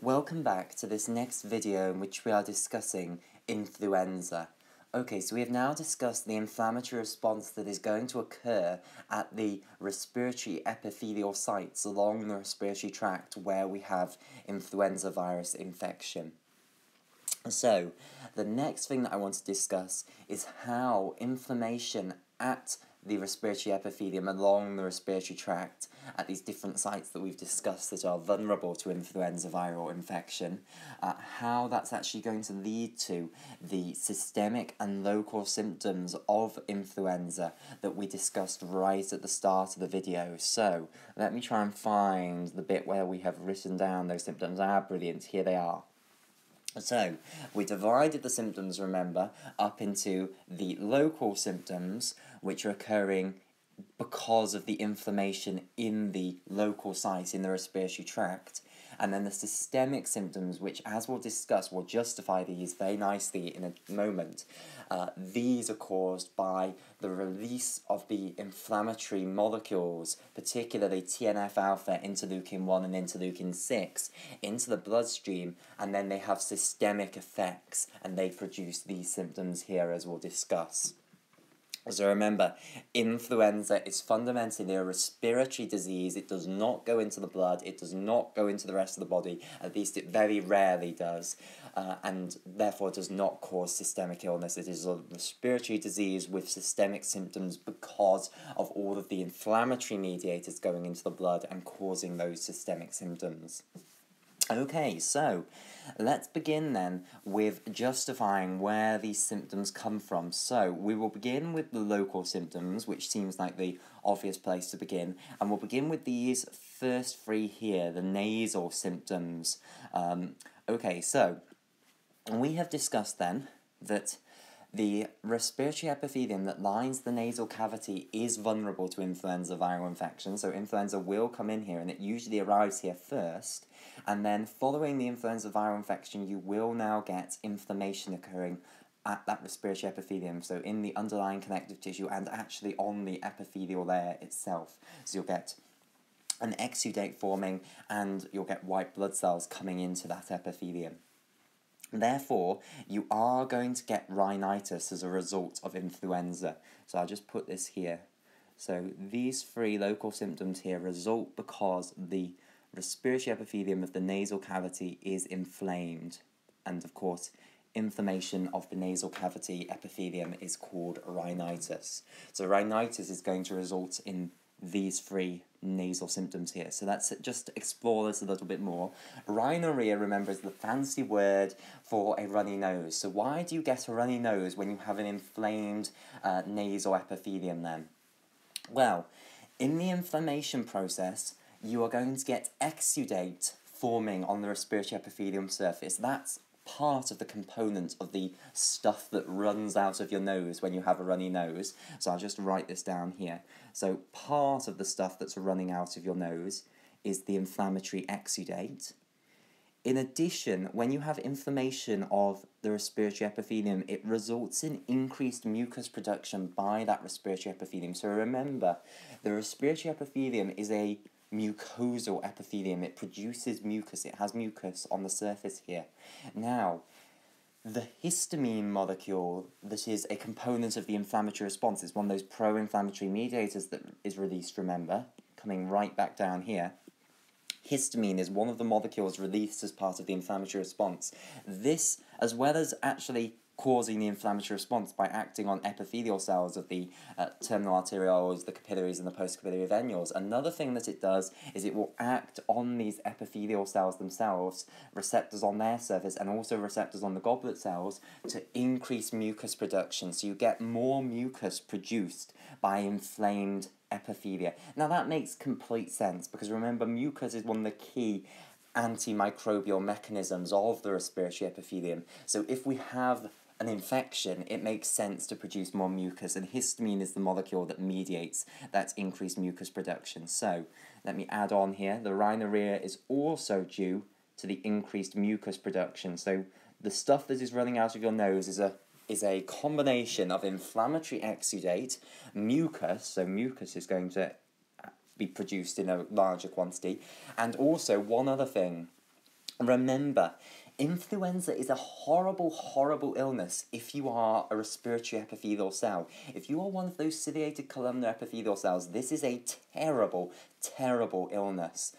Welcome back to this next video in which we are discussing influenza. Okay, so we have now discussed the inflammatory response that is going to occur at the respiratory epithelial sites along the respiratory tract where we have influenza virus infection. So, the next thing that I want to discuss is how inflammation at the respiratory epithelium along the respiratory tract at these different sites that we've discussed that are vulnerable to influenza viral infection, uh, how that's actually going to lead to the systemic and local symptoms of influenza that we discussed right at the start of the video. So, let me try and find the bit where we have written down those symptoms. Ah, brilliant, here they are. So, we divided the symptoms, remember, up into the local symptoms, which are occurring because of the inflammation in the local site in the respiratory tract, and then the systemic symptoms, which, as we'll discuss, will justify these very nicely in a moment. Uh, these are caused by the release of the inflammatory molecules, particularly TNF alpha, interleukin 1, and interleukin 6, into the bloodstream, and then they have systemic effects, and they produce these symptoms here, as we'll discuss. So remember, influenza is fundamentally a respiratory disease. It does not go into the blood. It does not go into the rest of the body. At least it very rarely does. Uh, and therefore does not cause systemic illness. It is a respiratory disease with systemic symptoms because of all of the inflammatory mediators going into the blood and causing those systemic symptoms. Okay, so let's begin then with justifying where these symptoms come from. So we will begin with the local symptoms, which seems like the obvious place to begin, and we'll begin with these first three here, the nasal symptoms. Um, okay, so we have discussed then that the respiratory epithelium that lines the nasal cavity is vulnerable to influenza viral infection, so influenza will come in here and it usually arrives here first. And then, following the influenza viral infection, you will now get inflammation occurring at that respiratory epithelium, so in the underlying connective tissue and actually on the epithelial layer itself. So you'll get an exudate forming and you'll get white blood cells coming into that epithelium. Therefore, you are going to get rhinitis as a result of influenza. So I'll just put this here. So these three local symptoms here result because the respiratory epithelium of the nasal cavity is inflamed. And of course, inflammation of the nasal cavity epithelium is called rhinitis. So rhinitis is going to result in these three nasal symptoms here. So let's just explore this a little bit more. Rhinorrhea, remember, is the fancy word for a runny nose. So why do you get a runny nose when you have an inflamed uh, nasal epithelium then? Well, in the inflammation process, you are going to get exudate forming on the respiratory epithelium surface. That's part of the component of the stuff that runs out of your nose when you have a runny nose. So I'll just write this down here. So part of the stuff that's running out of your nose is the inflammatory exudate. In addition, when you have inflammation of the respiratory epithelium, it results in increased mucus production by that respiratory epithelium. So remember, the respiratory epithelium is a mucosal epithelium. It produces mucus, it has mucus on the surface here. Now, the histamine molecule that is a component of the inflammatory response is one of those pro inflammatory mediators that is released, remember, coming right back down here. Histamine is one of the molecules released as part of the inflammatory response. This, as well as actually causing the inflammatory response by acting on epithelial cells of the uh, terminal arterioles, the capillaries, and the postcapillary venules. Another thing that it does is it will act on these epithelial cells themselves, receptors on their surface, and also receptors on the goblet cells to increase mucus production. So you get more mucus produced by inflamed epithelia. Now that makes complete sense because remember, mucus is one of the key antimicrobial mechanisms of the respiratory epithelium. So if we have an infection, it makes sense to produce more mucus, and histamine is the molecule that mediates that increased mucus production. So, let me add on here the rhinorrhea is also due to the increased mucus production. So, the stuff that is running out of your nose is a is a combination of inflammatory exudate, mucus, so mucus is going to uh, be produced in a larger quantity, and also one other thing Remember, influenza is a horrible, horrible illness if you are a respiratory epithelial cell. If you are one of those ciliated columnar epithelial cells, this is a terrible, terrible illness.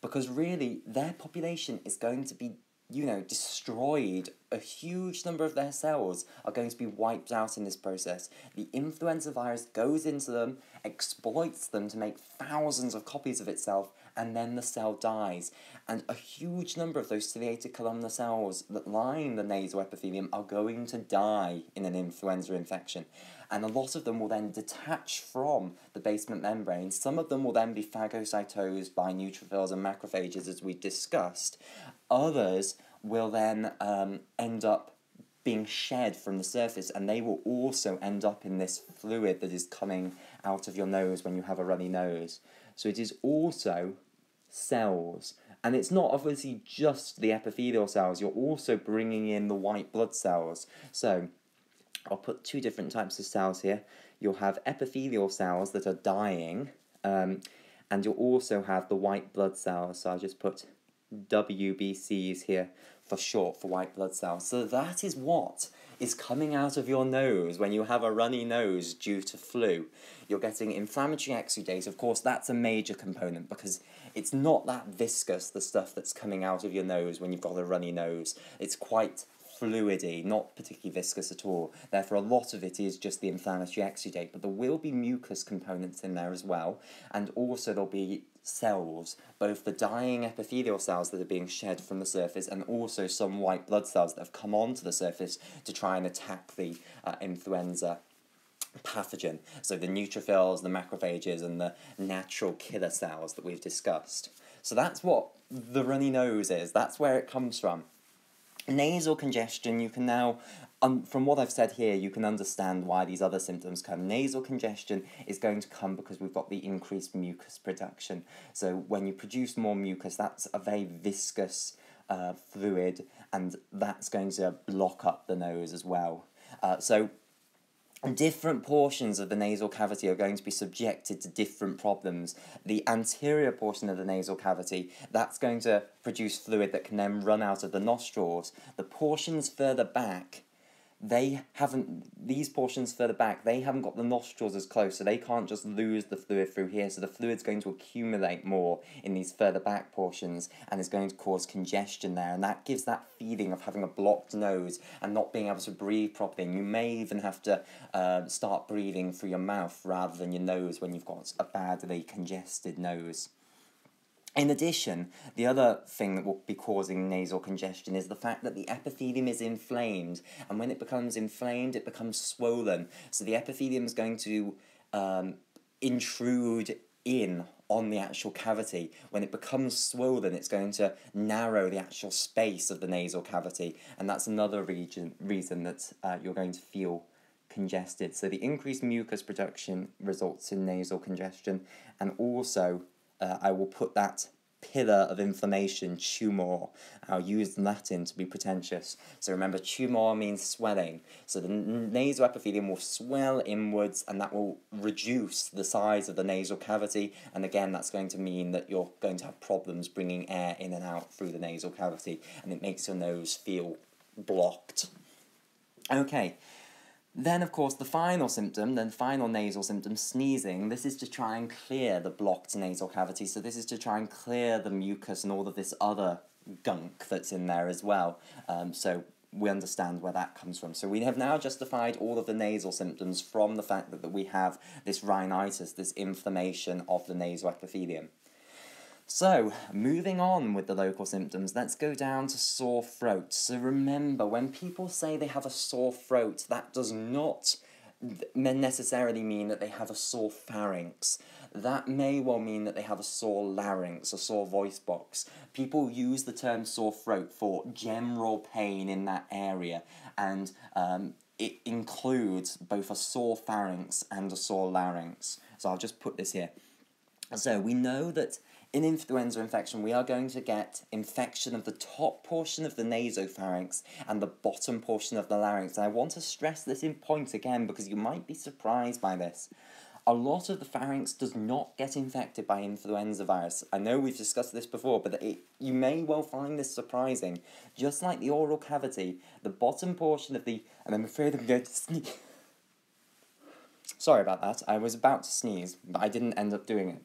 Because really, their population is going to be you know, destroyed. A huge number of their cells are going to be wiped out in this process. The influenza virus goes into them, exploits them to make thousands of copies of itself, and then the cell dies. And a huge number of those ciliated columnar cells that line the nasal epithelium are going to die in an influenza infection. And a lot of them will then detach from the basement membrane. Some of them will then be phagocytosed by neutrophils and macrophages, as we discussed. Others will then um, end up being shed from the surface, and they will also end up in this fluid that is coming out of your nose when you have a runny nose. So it is also cells. And it's not obviously just the epithelial cells, you're also bringing in the white blood cells. So I'll put two different types of cells here. You'll have epithelial cells that are dying, um, and you'll also have the white blood cells. So I'll just put WBCs here for short for white blood cells. So that is what is coming out of your nose when you have a runny nose due to flu. You're getting inflammatory exudate. Of course, that's a major component because it's not that viscous, the stuff that's coming out of your nose when you've got a runny nose. It's quite fluidy, not particularly viscous at all. Therefore, a lot of it is just the inflammatory exudate, but there will be mucus components in there as well, and also there'll be cells, both the dying epithelial cells that are being shed from the surface and also some white blood cells that have come onto the surface to try and attack the uh, influenza pathogen. So the neutrophils, the macrophages, and the natural killer cells that we've discussed. So that's what the runny nose is, that's where it comes from. Nasal congestion, you can now, um, from what I've said here, you can understand why these other symptoms come. Nasal congestion is going to come because we've got the increased mucus production. So when you produce more mucus, that's a very viscous uh, fluid, and that's going to block up the nose as well. Uh, so different portions of the nasal cavity are going to be subjected to different problems. The anterior portion of the nasal cavity, that's going to produce fluid that can then run out of the nostrils. The portions further back they haven't these portions further back they haven't got the nostrils as close so they can't just lose the fluid through here. So the fluid's going to accumulate more in these further back portions and is going to cause congestion there. And that gives that feeling of having a blocked nose and not being able to breathe properly. And you may even have to uh, start breathing through your mouth rather than your nose when you've got a badly congested nose in addition, the other thing that will be causing nasal congestion is the fact that the epithelium is inflamed, and when it becomes inflamed, it becomes swollen. So the epithelium is going to um, intrude in on the actual cavity. When it becomes swollen, it's going to narrow the actual space of the nasal cavity, and that's another region, reason that uh, you're going to feel congested. So the increased mucus production results in nasal congestion, and also uh, I will put that pillar of inflammation, tumor. I'll use Latin to be pretentious. So remember, tumor means swelling. So the nasal epithelium will swell inwards and that will reduce the size of the nasal cavity. And again, that's going to mean that you're going to have problems bringing air in and out through the nasal cavity and it makes your nose feel blocked. Okay, then, of course, the final symptom, then final nasal symptom, sneezing, this is to try and clear the blocked nasal cavity. So this is to try and clear the mucus and all of this other gunk that's in there as well. Um, so we understand where that comes from. So we have now justified all of the nasal symptoms from the fact that, that we have this rhinitis, this inflammation of the nasal epithelium. So, moving on with the local symptoms, let's go down to sore throat. So remember, when people say they have a sore throat, that does not necessarily mean that they have a sore pharynx. That may well mean that they have a sore larynx, a sore voice box. People use the term sore throat for general pain in that area, and um, it includes both a sore pharynx and a sore larynx. So I'll just put this here. So we know that in influenza infection, we are going to get infection of the top portion of the nasopharynx and the bottom portion of the larynx. And I want to stress this in point again because you might be surprised by this. a lot of the pharynx does not get infected by influenza virus. I know we've discussed this before, but it, you may well find this surprising. Just like the oral cavity, the bottom portion of the, and I'm afraid I'm going to sneeze. Sorry about that. I was about to sneeze, but I didn't end up doing it.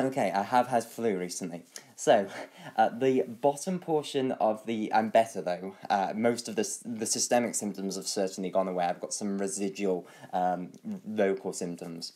Okay, I have had flu recently. So, uh, the bottom portion of the... I'm better, though. Uh, most of the, the systemic symptoms have certainly gone away. I've got some residual um, local symptoms.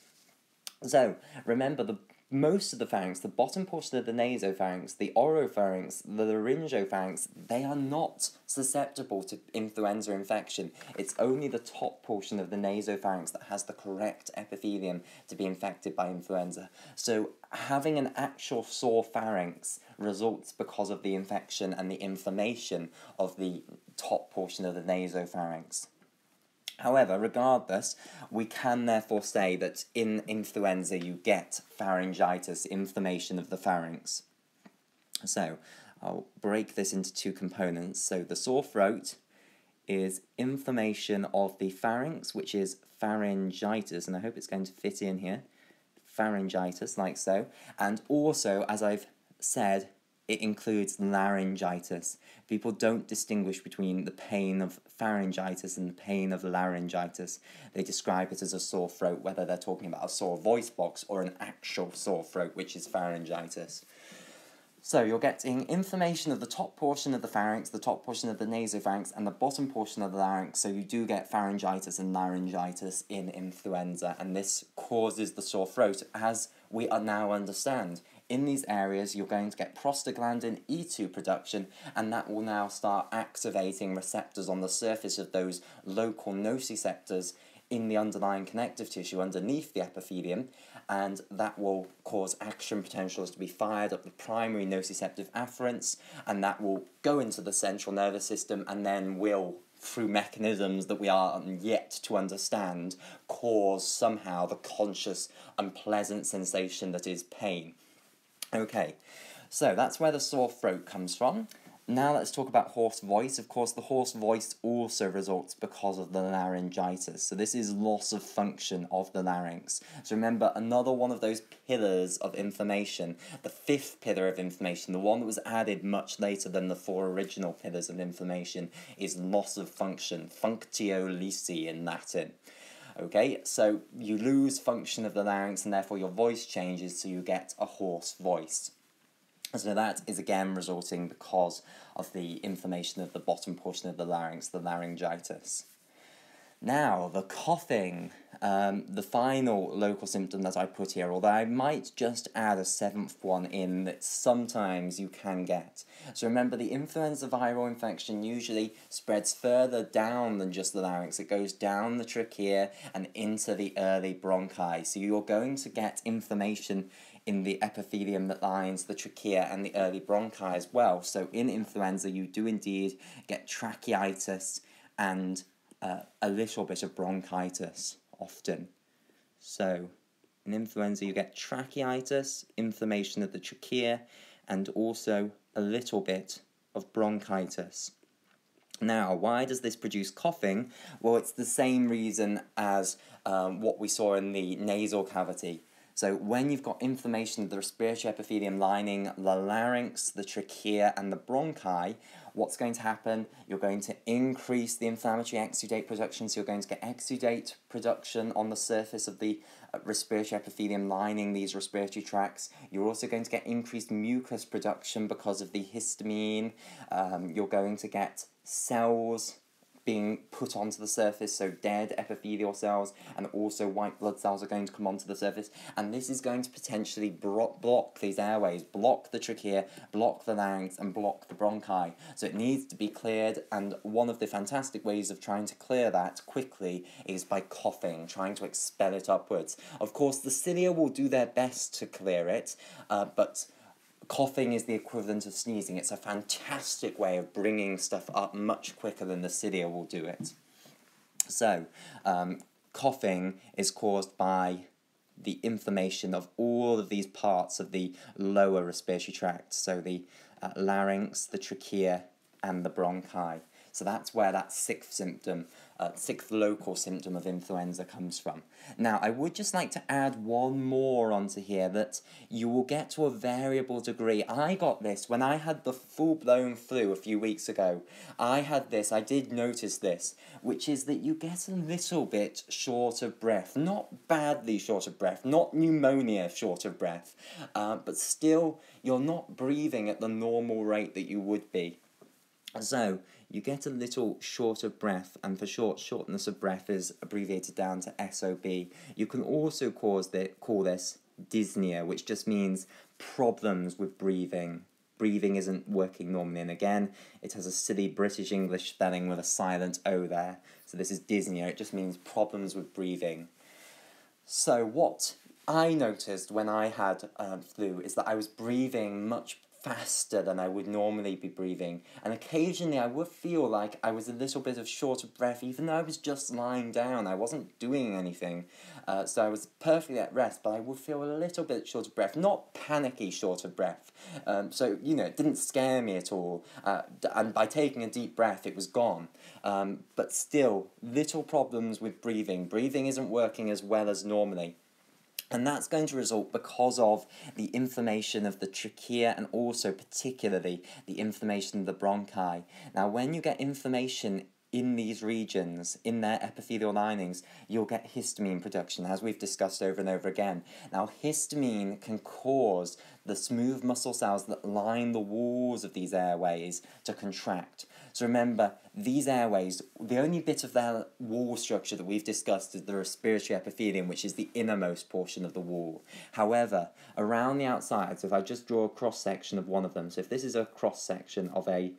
So, remember, the most of the pharynx, the bottom portion of the nasopharynx, the oropharynx, the laryngopharynx, they are not susceptible to influenza infection. It's only the top portion of the nasopharynx that has the correct epithelium to be infected by influenza. So having an actual sore pharynx results because of the infection and the inflammation of the top portion of the nasopharynx. However, regardless, we can therefore say that in influenza you get pharyngitis, inflammation of the pharynx. So, I'll break this into two components. So, the sore throat is inflammation of the pharynx, which is pharyngitis, and I hope it's going to fit in here. Pharyngitis, like so. And also, as I've said, it includes laryngitis. People don't distinguish between the pain of pharyngitis and the pain of laryngitis. They describe it as a sore throat, whether they're talking about a sore voice box or an actual sore throat, which is pharyngitis. So you're getting inflammation of the top portion of the pharynx, the top portion of the nasopharynx, and the bottom portion of the larynx. So you do get pharyngitis and laryngitis in influenza, and this causes the sore throat, as we now understand in these areas, you're going to get prostaglandin E2 production, and that will now start activating receptors on the surface of those local nociceptors in the underlying connective tissue underneath the epithelium, and that will cause action potentials to be fired up the primary nociceptive afferents, and that will go into the central nervous system and then will through mechanisms that we are yet to understand, cause somehow the conscious unpleasant sensation that is pain. Okay, so that's where the sore throat comes from. Now let's talk about hoarse voice. Of course, the hoarse voice also results because of the laryngitis. So this is loss of function of the larynx. So remember, another one of those pillars of inflammation, the fifth pillar of inflammation, the one that was added much later than the four original pillars of inflammation, is loss of function, functio laesa in Latin. Okay, so you lose function of the larynx and therefore your voice changes, so you get a hoarse voice. So that is again resulting because of the inflammation of the bottom portion of the larynx, the laryngitis. Now, the coughing, um, the final local symptom that I put here, although I might just add a seventh one in that sometimes you can get. So remember, the influenza viral infection usually spreads further down than just the larynx. It goes down the trachea and into the early bronchi. So you're going to get inflammation in the epithelium that lines the trachea and the early bronchi as well. So in influenza, you do indeed get tracheitis and uh, a little bit of bronchitis often. So, in influenza, you get tracheitis, inflammation of the trachea, and also a little bit of bronchitis. Now, why does this produce coughing? Well, it's the same reason as um, what we saw in the nasal cavity. So when you've got inflammation of the respiratory epithelium lining the larynx, the trachea, and the bronchi, what's going to happen? You're going to increase the inflammatory exudate production, so you're going to get exudate production on the surface of the uh, respiratory epithelium lining these respiratory tracts. You're also going to get increased mucus production because of the histamine. Um, you're going to get cells being put onto the surface, so dead epithelial cells and also white blood cells are going to come onto the surface, and this is going to potentially bro- block these airways, block the trachea, block the larynx, and block the bronchi. So it needs to be cleared, and one of the fantastic ways of trying to clear that quickly is by coughing, trying to expel it upwards. Of course, the cilia will do their best to clear it, uh, but coughing is the equivalent of sneezing. It's a fantastic way of bringing stuff up much quicker than the cilia will do it. So, um, coughing is caused by the inflammation of all of these parts of the lower respiratory tract, so the uh, larynx, the trachea, and the bronchi. So that's where that sixth symptom uh, sixth local symptom of influenza comes from. Now, I would just like to add one more onto here that you will get to a variable degree. I got this when I had the full blown flu a few weeks ago. I had this, I did notice this, which is that you get a little bit short of breath. Not badly short of breath, not pneumonia short of breath, uh, but still you're not breathing at the normal rate that you would be. So, you get a little short of breath, and for short, shortness of breath is abbreviated down to SOB. You can also cause the, call this dyspnea, which just means problems with breathing. Breathing isn't working normally, and again, it has a silly British English spelling with a silent O there. So this is dyspnea, it just means problems with breathing. So, what I noticed when I had um, flu is that I was breathing much faster than I would normally be breathing, and occasionally I would feel like I was a little bit of short of breath, even though I was just lying down. I wasn't doing anything, uh, so I was perfectly at rest, but I would feel a little bit short of breath, not panicky short of breath. Um, so you know, it didn't scare me at all, uh, and by taking a deep breath, it was gone. Um, but still, little problems with breathing. Breathing isn't working as well as normally. And that's going to result because of the inflammation of the trachea and also particularly the inflammation of the bronchi. Now, when you get inflammation in these regions, in their epithelial linings, you'll get histamine production, as we've discussed over and over again. Now, histamine can cause the smooth muscle cells that line the walls of these airways to contract. So remember, these airways, the only bit of their wall structure that we've discussed is the respiratory epithelium, which is the innermost portion of the wall. However, around the outside, so if I just draw a cross section of one of them, so if this is a cross section of a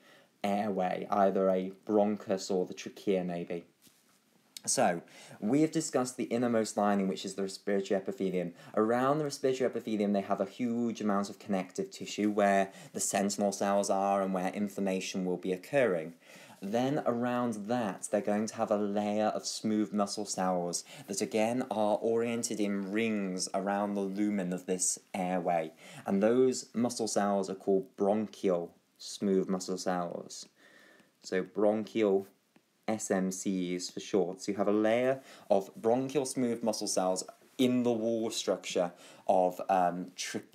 airway, either a bronchus or the trachea maybe, so, we have discussed the innermost lining, which is the respiratory epithelium. Around the respiratory epithelium, they have a huge amount of connective tissue where the sentinel cells are and where inflammation will be occurring. Then, around that, they're going to have a layer of smooth muscle cells that again are oriented in rings around the lumen of this airway. And those muscle cells are called bronchial smooth muscle cells. So, bronchial SMCs for short. So you have a layer of bronchial smooth muscle cells in the wall structure of um,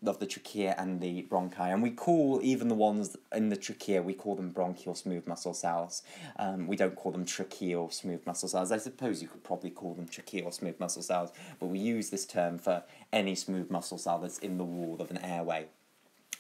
of the trachea and the bronchi, and we call even the ones in the trachea we call them bronchial smooth muscle cells. Um, we don't call them tracheal smooth muscle cells. I suppose you could probably call them tracheal smooth muscle cells, but we use this term for any smooth muscle cell that's in the wall of an airway.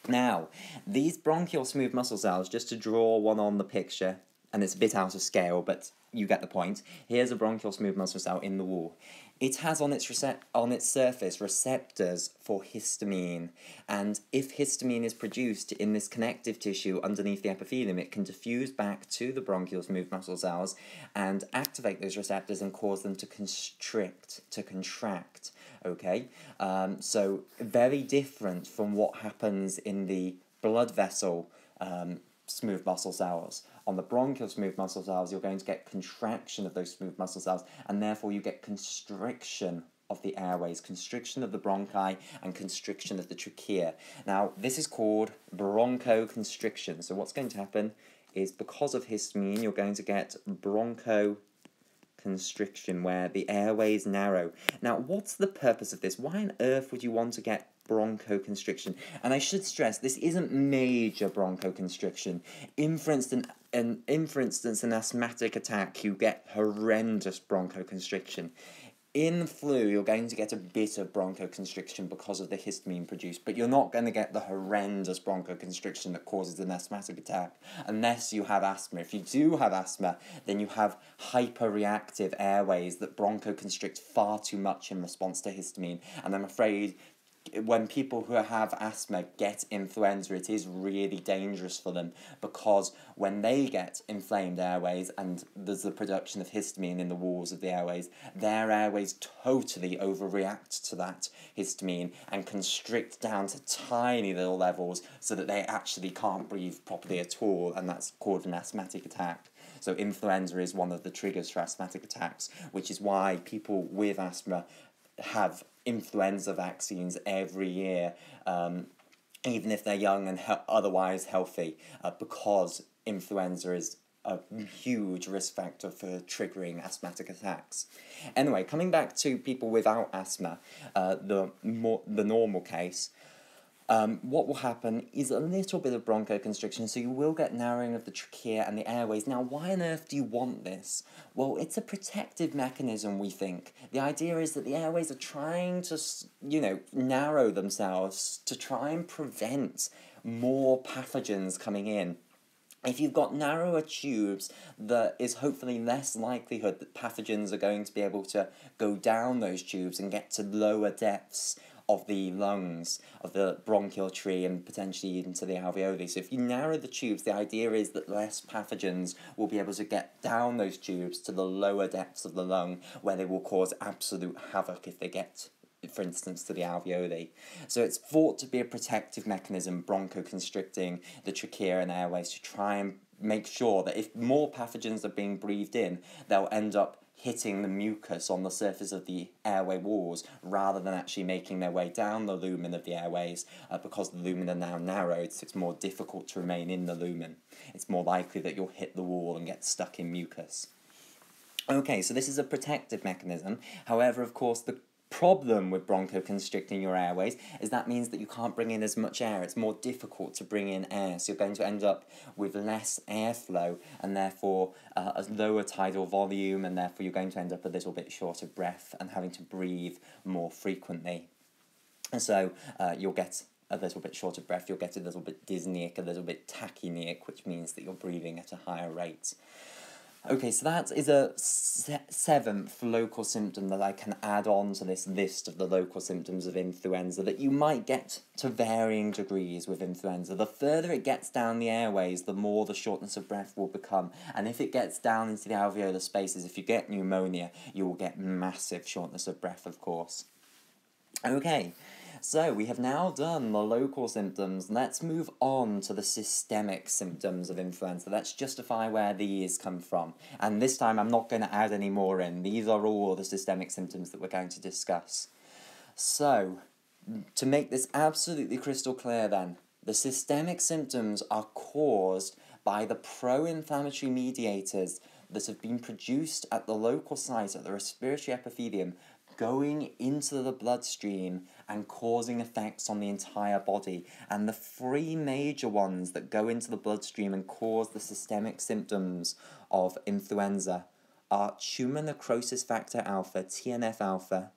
Now, these bronchial smooth muscle cells, just to draw one on the picture, and it's a bit out of scale, but you get the point. Here's a bronchial smooth muscle cell in the wall. It has on its on its surface receptors for histamine, and if histamine is produced in this connective tissue underneath the epithelium, it can diffuse back to the bronchial smooth muscle cells and activate those receptors and cause them to constrict, to contract. Okay, um, so very different from what happens in the blood vessel um, smooth muscle cells. On the bronchial smooth muscle cells, you're going to get contraction of those smooth muscle cells, and therefore you get constriction of the airways, constriction of the bronchi, and constriction of the trachea. Now, this is called bronchoconstriction. So, what's going to happen is because of histamine, you're going to get broncho constriction where the airways narrow. Now, what's the purpose of this? Why on earth would you want to get bronchoconstriction. And I should stress, this isn't major bronchoconstriction. In for instance, an, in for instance, an asthmatic attack, you get horrendous bronchoconstriction. In flu, you're going to get a bit of bronchoconstriction because of the histamine produced, but you're not going to get the horrendous bronchoconstriction that causes an asthmatic attack unless you have asthma. If you do have asthma, then you have hyperreactive airways that bronchoconstrict far too much in response to histamine, and I'm afraid when people who have asthma get influenza, it is really dangerous for them because when they get inflamed airways and there's the production of histamine in the walls of the airways, their airways totally overreact to that histamine and constrict down to tiny little levels so that they actually can't breathe properly at all, and that's called an asthmatic attack. So, influenza is one of the triggers for asthmatic attacks, which is why people with asthma have influenza vaccines every year, um, even if they're young and he- otherwise healthy, uh, because influenza is a huge risk factor for triggering asthmatic attacks. Anyway, coming back to people without asthma, uh, the more the normal case, um, what will happen is a little bit of bronchoconstriction, so you will get narrowing of the trachea and the airways. Now, why on earth do you want this? Well, it's a protective mechanism, we think. The idea is that the airways are trying to, you know, narrow themselves to try and prevent more pathogens coming in. If you've got narrower tubes, there is hopefully less likelihood that pathogens are going to be able to go down those tubes and get to lower depths of the lungs, of the bronchial tree, and potentially into the alveoli. So if you narrow the tubes, the idea is that less pathogens will be able to get down those tubes to the lower depths of the lung, where they will cause absolute havoc if they get for instance, to the alveoli. So it's thought to be a protective mechanism, bronchoconstricting the trachea and airways to try and make sure that if more pathogens are being breathed in, they'll end up hitting the mucus on the surface of the airway walls rather than actually making their way down the lumen of the airways uh, because the lumen are now narrowed so it's more difficult to remain in the lumen. It's more likely that you'll hit the wall and get stuck in mucus. Okay, so this is a protective mechanism. However, of course, the problem with bronchoconstricting your airways is that means that you can't bring in as much air. It's more difficult to bring in air, so you're going to end up with less airflow and therefore uh, a lower tidal volume, and therefore you're going to end up a little bit short of breath and having to breathe more frequently. And so uh, you'll get a little bit short of breath, you'll get a little bit dyspneic, a little bit tachypneic, which means that you're breathing at a higher rate. Okay, so that is a se seventh local symptom that I can add on to this list of the local symptoms of influenza that you might get to varying degrees with influenza. The further it gets down the airways, the more the shortness of breath will become. And if it gets down into the alveolar spaces, if you get pneumonia, you will get massive shortness of breath, of course. Okay, so we have now done the local symptoms. Let's move on to the systemic symptoms of influenza. Let's justify where these come from. And this time I'm not going to add any more in. These are all the systemic symptoms that we're going to discuss. So, to make this absolutely crystal clear then, the systemic symptoms are caused by the pro-inflammatory mediators that have been produced at the local site at the respiratory epithelium going into the bloodstream and causing effects on the entire body. And the three major ones that go into the bloodstream and cause the systemic symptoms of influenza are tumor necrosis factor alpha, TNF alpha,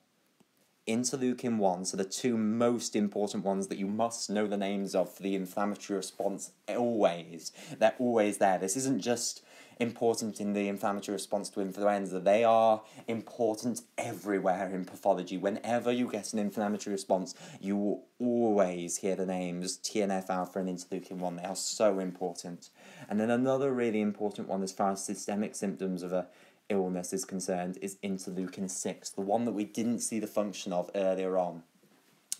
interleukin 1, so the two most important ones that you must know the names of for the inflammatory response always. They're always there. This isn't just important in the inflammatory response to influenza. They are important everywhere in pathology. Whenever you get an inflammatory response, you will always hear the names TNF alpha and interleukin 1. They are so important. And then another really important one as far as systemic symptoms of a illness is concerned is interleukin 6, the one that we didn't see the function of earlier on.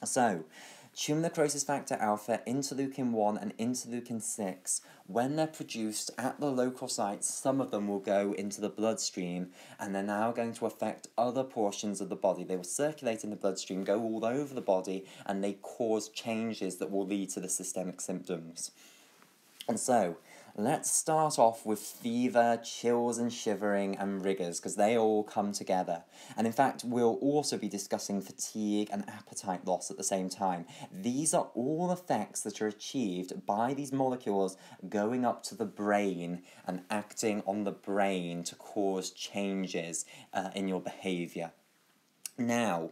So, Tumor necrosis factor alpha, interleukin 1, and interleukin 6, when they're produced at the local sites, some of them will go into the bloodstream and they're now going to affect other portions of the body. They will circulate in the bloodstream, go all over the body, and they cause changes that will lead to the systemic symptoms. And so, Let's start off with fever, chills and shivering and rigours because they all come together. And in fact, we'll also be discussing fatigue and appetite loss at the same time. These are all effects that are achieved by these molecules going up to the brain and acting on the brain to cause changes uh, in your behaviour. Now,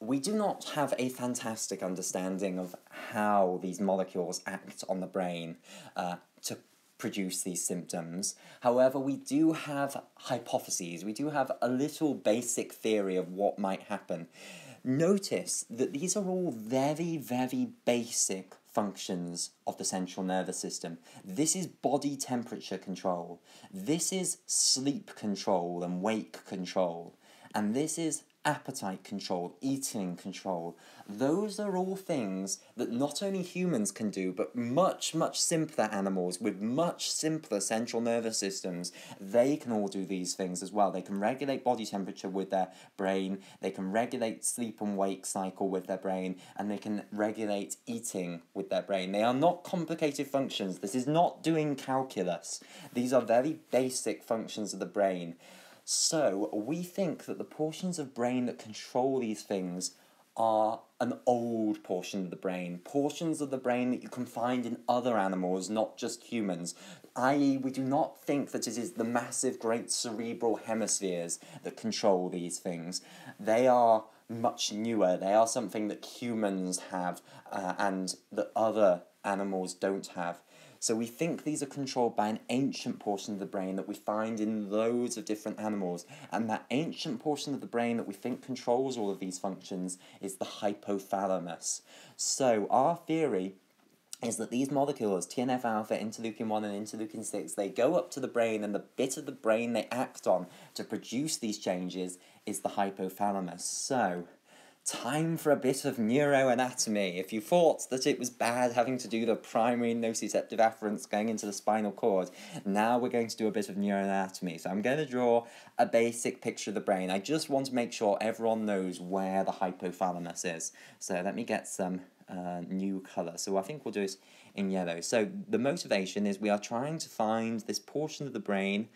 we do not have a fantastic understanding of how these molecules act on the brain uh, to produce these symptoms. However, we do have hypotheses, we do have a little basic theory of what might happen. Notice that these are all very, very basic functions of the central nervous system. This is body temperature control. This is sleep control and wake control. And this is appetite control, eating control. Those are all things that not only humans can do, but much, much simpler animals with much simpler central nervous systems, they can all do these things as well. They can regulate body temperature with their brain, they can regulate sleep and wake cycle with their brain, and they can regulate eating with their brain. They are not complicated functions. This is not doing calculus. These are very basic functions of the brain. So, we think that the portions of brain that control these things are an old portion of the brain, portions of the brain that you can find in other animals, not just humans. I.e., we do not think that it is the massive, great cerebral hemispheres that control these things. They are much newer. They are something that humans have uh, and that other animals don't have. So we think these are controlled by an ancient portion of the brain that we find in loads of different animals. And that ancient portion of the brain that we think controls all of these functions is the hypothalamus. So our theory is that these molecules, TNF alpha, interleukin 1 and interleukin 6, they go up to the brain and the bit of the brain they act on to produce these changes is the hypothalamus. So, time for a bit of neuroanatomy. If you thought that it was bad having to do the primary nociceptive afferents going into the spinal cord, now we're going to do a bit of neuroanatomy. So I'm going to draw a basic picture of the brain. I just want to make sure everyone knows where the hypothalamus is. So let me get some uh, new colour. So I think we'll do this in yellow. So the motivation is we are trying to find this portion of the brain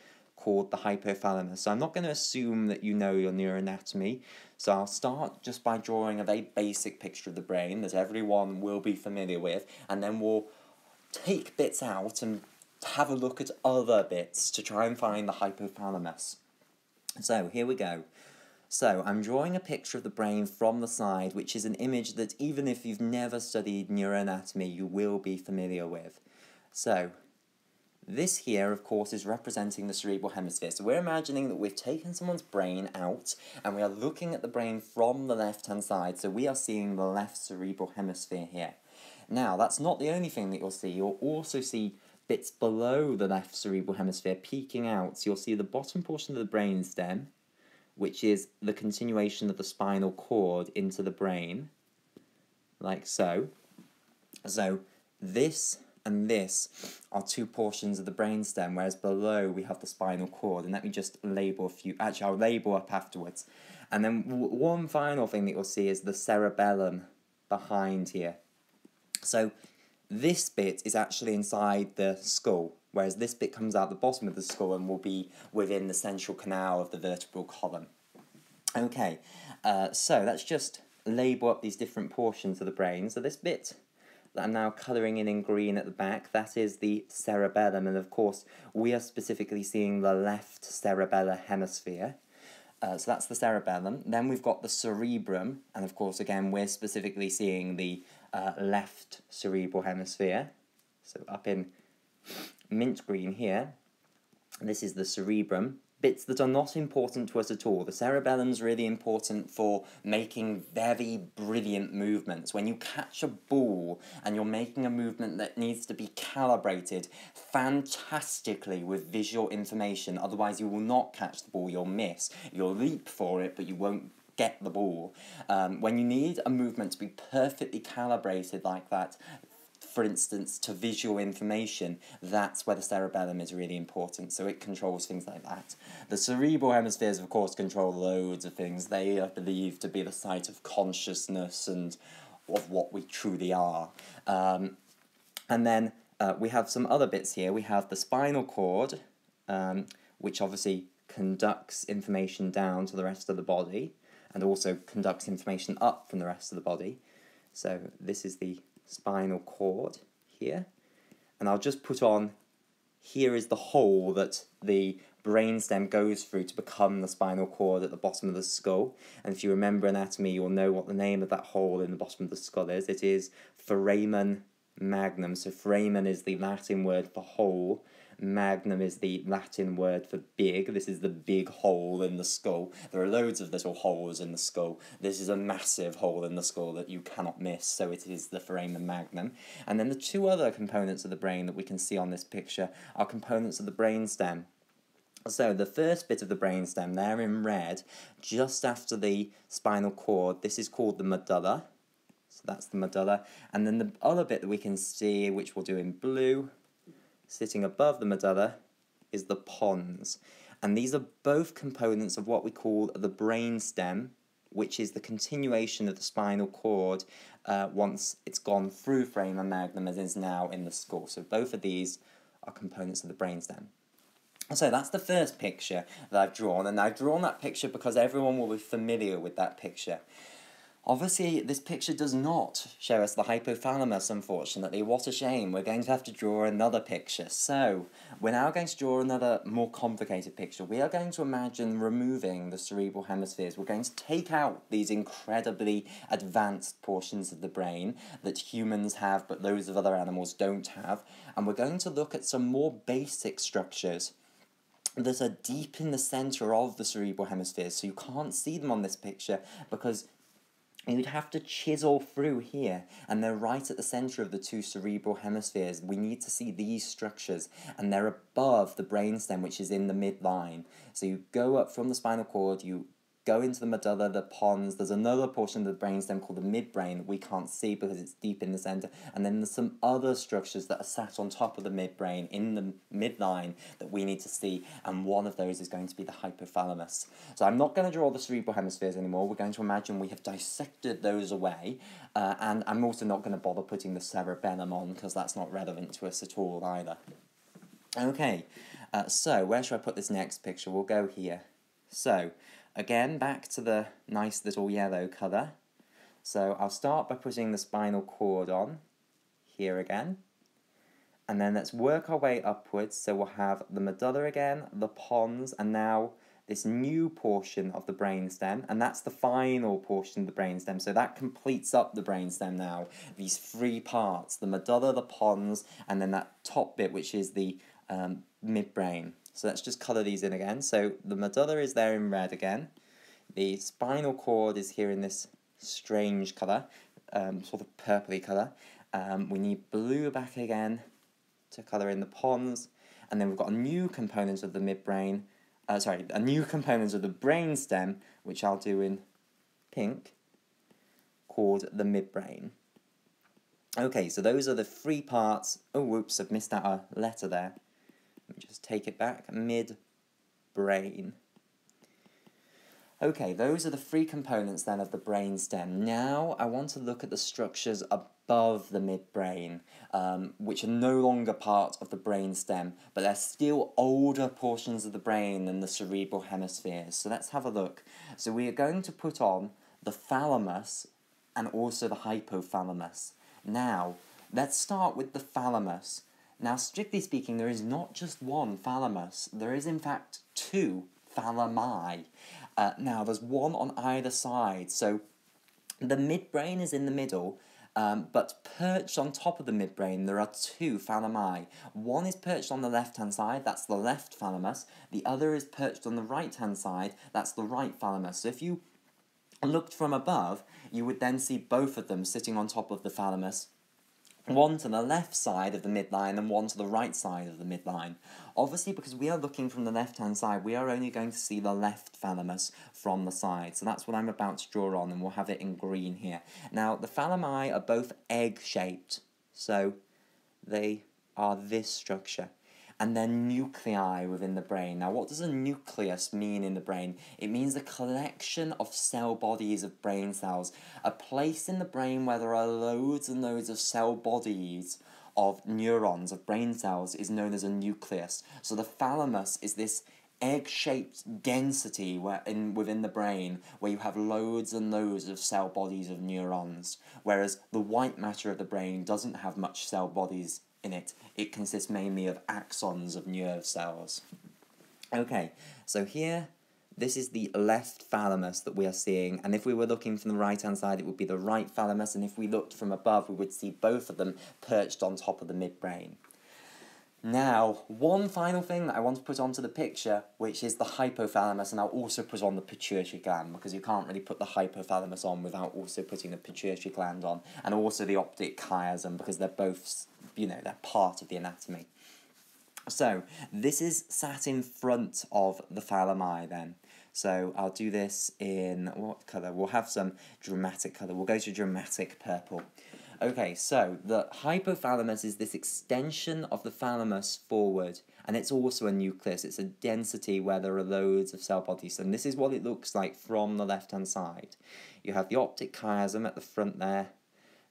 called the hypothalamus. So I'm not going to assume that you know your neuroanatomy. So I'll start just by drawing a very basic picture of the brain that everyone will be familiar with, and then we'll take bits out and have a look at other bits to try and find the hypothalamus. So here we go. So I'm drawing a picture of the brain from the side, which is an image that even if you've never studied neuroanatomy, you will be familiar with. So this here, of course, is representing the cerebral hemisphere. So we're imagining that we've taken someone's brain out and we are looking at the brain from the left-hand side. So we are seeing the left cerebral hemisphere here. Now, that's not the only thing that you'll see. You'll also see bits below the left cerebral hemisphere peeking out. So you'll see the bottom portion of the brain stem, which is the continuation of the spinal cord into the brain, like so. So this and this are two portions of the brainstem, whereas below we have the spinal cord. And let me just label a few, actually I'll label up afterwards. And then one final thing that you'll see is the cerebellum behind here. So this bit is actually inside the skull, whereas this bit comes out the bottom of the skull and will be within the central canal of the vertebral column. Okay, uh, so let's just label up these different portions of the brain. So this bit that I'm now colouring in in green at the back, that is the cerebellum, and of course we are specifically seeing the left cerebellar hemisphere. Uh, so that's the cerebellum. Then we've got the cerebrum, and of course again we're specifically seeing the uh, left cerebral hemisphere. So up in mint green here, this is the cerebrum bits that are not important to us at all. The cerebellum's really important for making very brilliant movements. When you catch a ball and you're making a movement that needs to be calibrated fantastically with visual information, otherwise you will not catch the ball, you'll miss. You'll leap for it, but you won't get the ball. Um, when you need a movement to be perfectly calibrated like that, for instance, to visual information, that's where the cerebellum is really important. So it controls things like that. The cerebral hemispheres, of course, control loads of things. They are believed to be the site of consciousness and of what we truly are. Um, and then uh, we have some other bits here. We have the spinal cord, um, which obviously conducts information down to the rest of the body and also conducts information up from the rest of the body. So this is the spinal cord here. And I'll just put on, here is the hole that the brainstem goes through to become the spinal cord at the bottom of the skull. And if you remember anatomy, you'll know what the name of that hole in the bottom of the skull is. It is foramen magnum. So foramen is the Latin word for hole, Magnum is the Latin word for big. This is the big hole in the skull. There are loads of little holes in the skull. This is a massive hole in the skull that you cannot miss, so it is the foramen magnum. And then the two other components of the brain that we can see on this picture are components of the brain stem. So the first bit of the brainstem there in red, just after the spinal cord, this is called the medulla. So that's the medulla. And then the other bit that we can see, which we'll do in blue, sitting above the medulla, is the pons. And these are both components of what we call the brainstem, which is the continuation of the spinal cord uh, once it's gone through foramen magnum as is now in the skull. So both of these are components of the brainstem. So that's the first picture that I've drawn, and I've drawn that picture because everyone will be familiar with that picture. Obviously, this picture does not show us the hypothalamus, unfortunately. What a shame. We're going to have to draw another picture. So, we're now going to draw another more complicated picture. We are going to imagine removing the cerebral hemispheres. We're going to take out these incredibly advanced portions of the brain that humans have, but those of other animals don't have. And we're going to look at some more basic structures that are deep in the center of the cerebral hemispheres. So you can't see them on this picture because you'd have to chisel through here, and they're right at the center of the two cerebral hemispheres. We need to see these structures, and they're above the brainstem, which is in the midline. So you go up from the spinal cord, you go into the medulla, the pons. There's another portion of the brainstem called the midbrain we can't see because it's deep in the center. And then there's some other structures that are sat on top of the midbrain in the midline that we need to see. And one of those is going to be the hypothalamus. So I'm not going to draw the cerebral hemispheres anymore. We're going to imagine we have dissected those away. Uh, and I'm also not going to bother putting the cerebellum on because that's not relevant to us at all either. Okay, uh, so where should I put this next picture? We'll go here. So, Again, back to the nice little yellow colour. So I'll start by putting the spinal cord on, here again. And then let's work our way upwards, so we'll have the medulla again, the pons, and now this new portion of the brainstem, and that's the final portion of the brainstem. So that completes up the brainstem now. These three parts, the medulla, the pons, and then that top bit, which is the um, midbrain. So let's just colour these in again. So the medulla is there in red again. The spinal cord is here in this strange colour, um, sort of purpley colour. Um, we need blue back again to colour in the pons. And then we've got a new component of the midbrain, uh, sorry, a new component of the brain stem, which I'll do in pink, called the midbrain. Okay, so those are the three parts. Oh, whoops, I've missed out a letter there. Let me just take it back. Mid brain. Okay, those are the three components then of the brain stem. Now I want to look at the structures above the midbrain, um, which are no longer part of the brain stem, but they're still older portions of the brain than the cerebral hemispheres. So let's have a look. So we are going to put on the thalamus and also the hypothalamus. Now, let's start with the thalamus. Now, strictly speaking, there is not just one thalamus, there is in fact two thalami. Uh, now, there's one on either side, so the midbrain is in the middle, um, but perched on top of the midbrain, there are two thalami. One is perched on the left hand side, that's the left thalamus. The other is perched on the right hand side, that's the right thalamus. So if you looked from above, you would then see both of them sitting on top of the thalamus one to the left side of the midline and one to the right side of the midline. Obviously, because we are looking from the left-hand side, we are only going to see the left thalamus from the side. So that's what I'm about to draw on, and we'll have it in green here. Now, the thalami are both egg-shaped, so they are this structure and then nuclei within the brain. Now, what does a nucleus mean in the brain? It means a collection of cell bodies of brain cells, a place in the brain where there are loads and loads of cell bodies of neurons, of brain cells, is known as a nucleus. So the thalamus is this egg-shaped density where in within the brain where you have loads and loads of cell bodies of neurons whereas the white matter of the brain doesn't have much cell bodies in it. It consists mainly of axons of nerve cells. Okay, so here, this is the left thalamus that we are seeing, and if we were looking from the right-hand side, it would be the right thalamus, and if we looked from above, we would see both of them perched on top of the midbrain. Now, one final thing that I want to put onto the picture, which is the hypothalamus, and I'll also put on the pituitary gland, because you can't really put the hypothalamus on without also putting the pituitary gland on, and also the optic chiasm, because they're both, you know, they're part of the anatomy. So this is sat in front of the thalami then. So I'll do this in what colour? We'll have some dramatic colour. We'll go to dramatic purple. Okay, so the hypothalamus is this extension of the thalamus forward, and it's also a nucleus. It's a density where there are loads of cell bodies, and this is what it looks like from the left-hand side. You have the optic chiasm at the front there,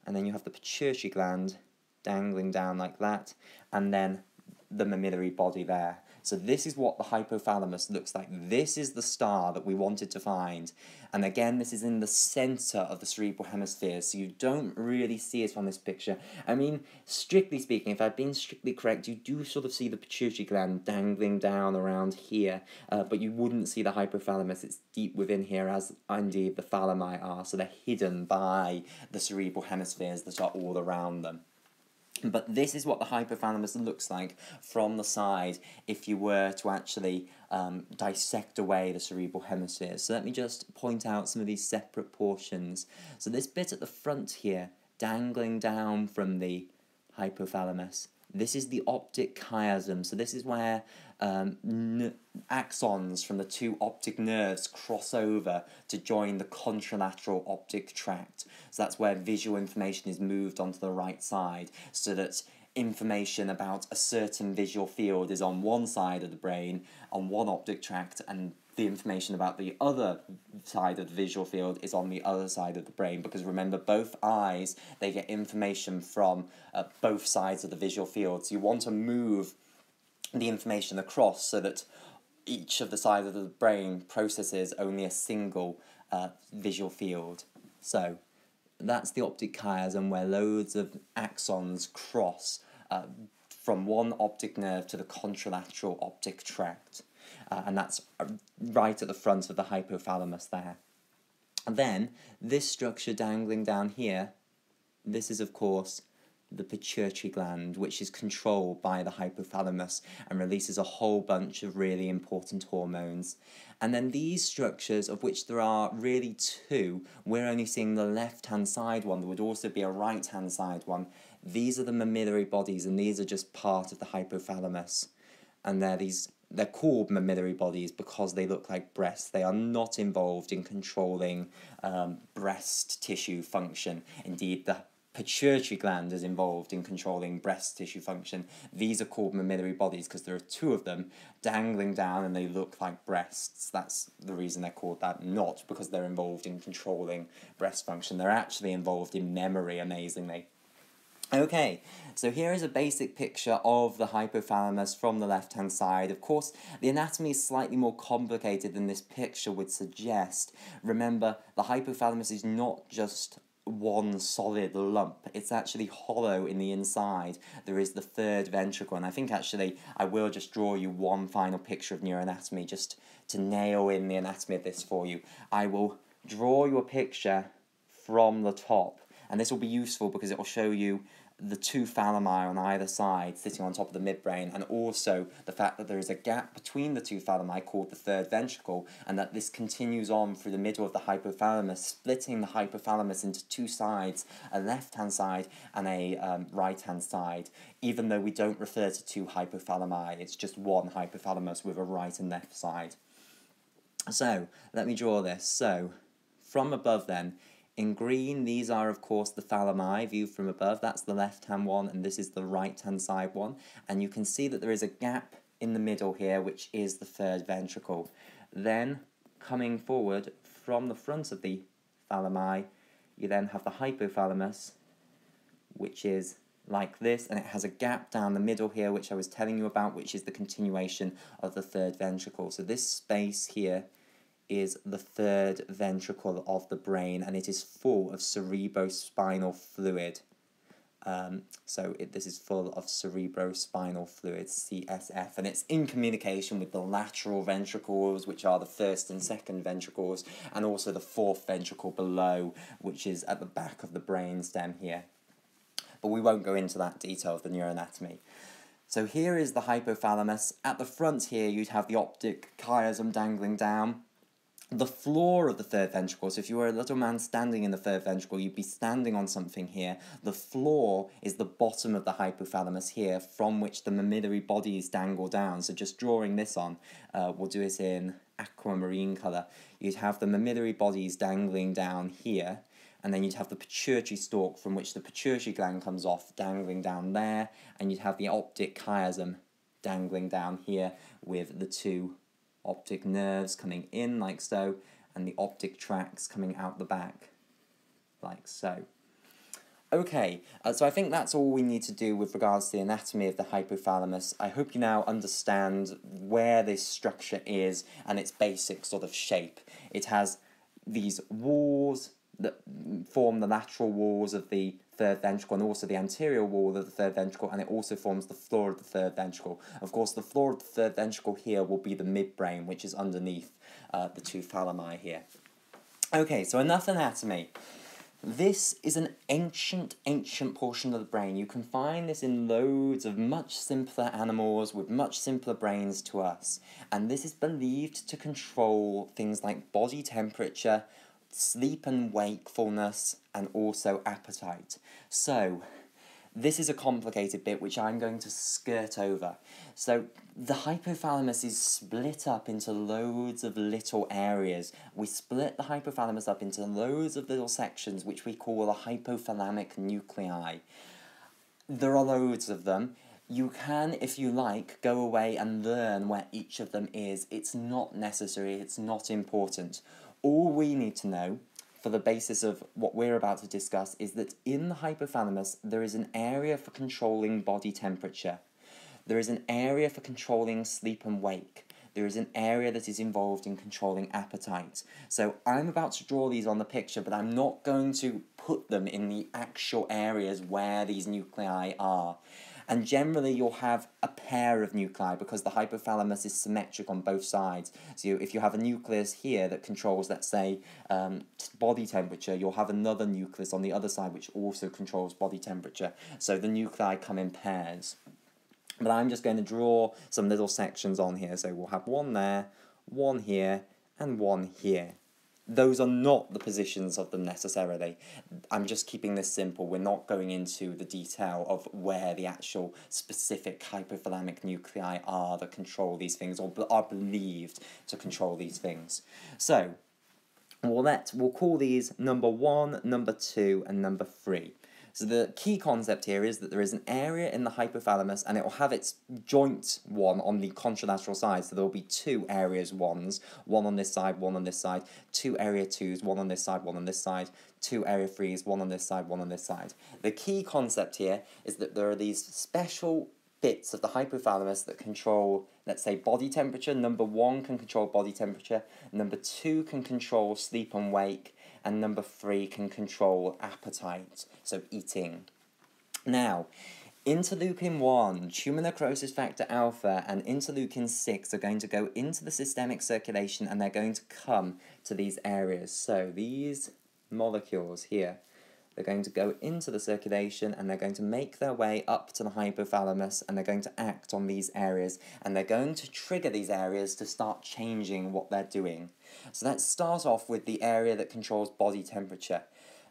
and then you have the pituitary gland dangling down like that, and then the mammillary body there. So this is what the hypothalamus looks like. This is the star that we wanted to find. And again, this is in the center of the cerebral hemisphere, so you don't really see it on this picture. I mean, strictly speaking, if I've been strictly correct, you do sort of see the pituitary gland dangling down around here, uh, but you wouldn't see the hypothalamus. It's deep within here, as indeed the thalami are, so they're hidden by the cerebral hemispheres that are all around them. But this is what the hypothalamus looks like from the side if you were to actually um, dissect away the cerebral hemisphere. So let me just point out some of these separate portions. So this bit at the front here, dangling down from the hypothalamus, this is the optic chiasm. So this is where um, axons from the two optic nerves cross over to join the contralateral optic tract. So that's where visual information is moved onto the right side so that information about a certain visual field is on one side of the brain, on one optic tract, and the information about the other side of the visual field is on the other side of the brain because remember both eyes they get information from uh, both sides of the visual field so you want to move the information across so that each of the sides of the brain processes only a single uh, visual field so that's the optic chiasm where loads of axons cross uh, from one optic nerve to the contralateral optic tract. Uh, and that's uh, right at the front of the hypothalamus there. And then, this structure dangling down here, this is of course the pituitary gland, which is controlled by the hypothalamus and releases a whole bunch of really important hormones. And then these structures, of which there are really two, we're only seeing the left hand side one, there would also be a right hand side one. These are the mammillary bodies, and these are just part of the hypothalamus. And they're these they're called mammillary bodies because they look like breasts. They are not involved in controlling um, breast tissue function. Indeed, the pituitary gland is involved in controlling breast tissue function. These are called mammillary bodies because there are two of them dangling down and they look like breasts. That's the reason they're called that, not because they're involved in controlling breast function. They're actually involved in memory, amazingly. Okay, so here is a basic picture of the hypothalamus from the left-hand side. Of course, the anatomy is slightly more complicated than this picture would suggest. Remember, the hypothalamus is not just one solid lump. It's actually hollow in the inside. There is the third ventricle, and I think actually I will just draw you one final picture of neuroanatomy just to nail in the anatomy of this for you. I will draw you a picture from the top, and this will be useful because it will show you the two thalami on either side sitting on top of the midbrain, and also the fact that there is a gap between the two thalami called the third ventricle, and that this continues on through the middle of the hypothalamus, splitting the hypothalamus into two sides, a left hand side and a um, right hand side, even though we don't refer to two hypothalami, it's just one hypothalamus with a right and left side. So, let me draw this. So, from above then, in green, these are, of course, the thalami viewed from above. That's the left-hand one, and this is the right-hand side one. And you can see that there is a gap in the middle here, which is the third ventricle. Then, coming forward from the front of the thalami, you then have the hypothalamus, which is like this, and it has a gap down the middle here, which I was telling you about, which is the continuation of the third ventricle. So this space here is the third ventricle of the brain and it is full of cerebrospinal fluid. Um, so it, this is full of cerebrospinal fluid, CSF, and it's in communication with the lateral ventricles, which are the first and second ventricles, and also the fourth ventricle below, which is at the back of the brain stem here. But we won't go into that detail of the neuroanatomy. So here is the hypothalamus. At the front here, you'd have the optic chiasm dangling down the floor of the third ventricle, so if you were a little man standing in the third ventricle, you'd be standing on something here. The floor is the bottom of the hypothalamus here, from which the mammillary bodies dangle down. So just drawing this on, uh, we'll do it in aquamarine colour. You'd have the mammillary bodies dangling down here, and then you'd have the pituitary stalk from which the pituitary gland comes off dangling down there, and you'd have the optic chiasm dangling down here with the two optic nerves coming in like so, and the optic tracts coming out the back like so. Okay, uh, so I think that's all we need to do with regards to the anatomy of the hypothalamus. I hope you now understand where this structure is and its basic sort of shape. It has these walls that form the lateral walls of the third ventricle and also the anterior wall of the third ventricle, and it also forms the floor of the third ventricle. Of course, the floor of the third ventricle here will be the midbrain, which is underneath uh, the two thalami here. Okay, so enough anatomy. This is an ancient, ancient portion of the brain. You can find this in loads of much simpler animals with much simpler brains to us. And this is believed to control things like body temperature, sleep and wakefulness, and also appetite. So, this is a complicated bit which I'm going to skirt over. So, the hypothalamus is split up into loads of little areas. We split the hypothalamus up into loads of little sections which we call the hypothalamic nuclei. There are loads of them. You can, if you like, go away and learn where each of them is. It's not necessary, it's not important. All we need to know for the basis of what we're about to discuss is that in the hypothalamus there is an area for controlling body temperature. There is an area for controlling sleep and wake. There is an area that is involved in controlling appetite. So I'm about to draw these on the picture, but I'm not going to put them in the actual areas where these nuclei are. And generally, you'll have a pair of nuclei because the hypothalamus is symmetric on both sides. So if you have a nucleus here that controls, let's say, um, body temperature, you'll have another nucleus on the other side which also controls body temperature. So the nuclei come in pairs. But I'm just going to draw some little sections on here. So we'll have one there, one here, and one here those are not the positions of them necessarily. I'm just keeping this simple. We're not going into the detail of where the actual specific hypothalamic nuclei are that control these things or are believed to control these things. So, we'll, let, we'll call these number one, number two, and number three. So the key concept here is that there is an area in the hypothalamus and it will have its joint one on the contralateral side. So there will be two areas ones, one on this side, one on this side, two area twos, one on this side, one on this side, two area threes, one on this side, one on this side. The key concept here is that there are these special bits of the hypothalamus that control, let's say, body temperature. Number one can control body temperature. Number two can control sleep and wake and number three can control appetite, so eating. Now, interleukin 1, tumor necrosis factor alpha, and interleukin 6 are going to go into the systemic circulation and they're going to come to these areas. So these molecules here they're going to go into the circulation and they're going to make their way up to the hypothalamus and they're going to act on these areas and they're going to trigger these areas to start changing what they're doing. So let's start off with the area that controls body temperature.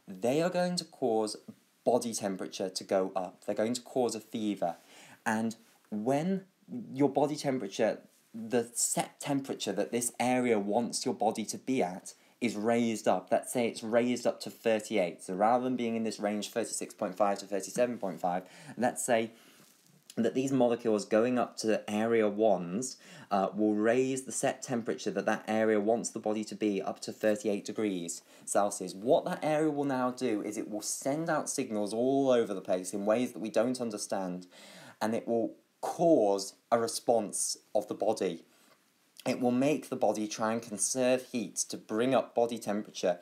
They are going to cause body temperature to go up. They're going to cause a fever. And when your body temperature, the set temperature that this area wants your body to be at, is raised up. Let's say it's raised up to 38. So rather than being in this range 36.5 to 37.5, let's say that these molecules going up to area 1s uh, will raise the set temperature that that area wants the body to be up to 38 degrees Celsius. What that area will now do is it will send out signals all over the place in ways that we don't understand and it will cause a response of the body it will make the body try and conserve heat to bring up body temperature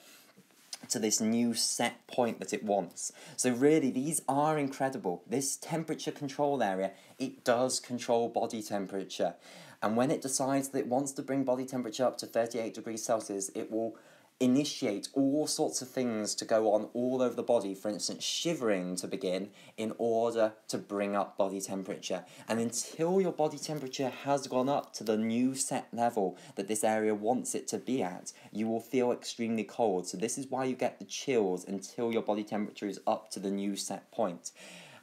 to this new set point that it wants. So really, these are incredible. This temperature control area, it does control body temperature. And when it decides that it wants to bring body temperature up to 38 degrees Celsius, it will initiate all sorts of things to go on all over the body, for instance, shivering to begin, in order to bring up body temperature. And until your body temperature has gone up to the new set level that this area wants it to be at, you will feel extremely cold. So, this is why you get the chills until your body temperature is up to the new set point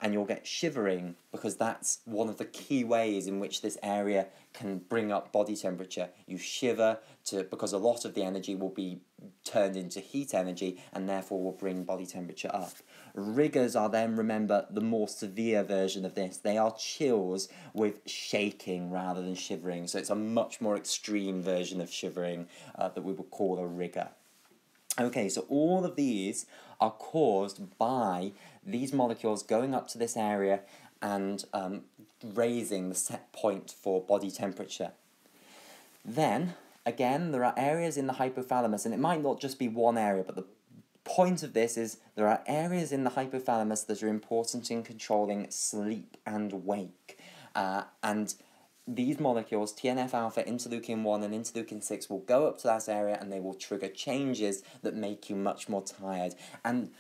and you'll get shivering because that's one of the key ways in which this area can bring up body temperature. You shiver to because a lot of the energy will be turned into heat energy and therefore will bring body temperature up. Rigors are then, remember, the more severe version of this. They are chills with shaking rather than shivering, so it's a much more extreme version of shivering uh, that we would call a rigor. Okay, so all of these are caused by these molecules going up to this area and um, raising the set point for body temperature. Then, again, there are areas in the hypothalamus, and it might not just be one area, but the point of this is there are areas in the hypothalamus that are important in controlling sleep and wake. Uh, and these molecules, TNF alpha, interleukin 1, and interleukin 6, will go up to that area and they will trigger changes that make you much more tired. And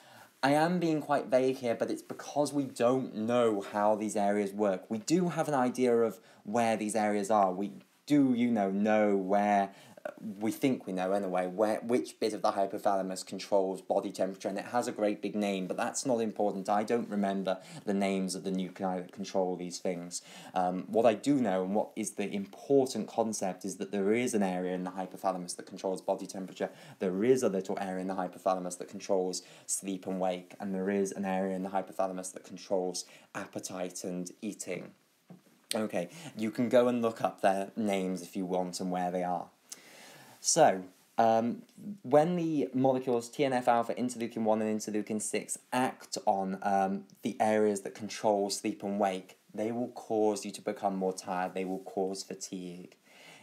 I am being quite vague here, but it's because we don't know how these areas work. We do have an idea of where these areas are. We do, you know, know where we think we know anyway where which bit of the hypothalamus controls body temperature and it has a great big name but that's not important. I don't remember the names of the nuclei that control these things. Um, what i do know and what is the important concept is that there is an area in the hypothalamus that controls body temperature. There is a little area in the hypothalamus that controls sleep and wake and there is an area in the hypothalamus that controls appetite and eating. Okay, you can go and look up their names if you want and where they are. So, um, when the molecules TNF alpha, interleukin 1, and interleukin 6 act on um, the areas that control sleep and wake, they will cause you to become more tired, they will cause fatigue.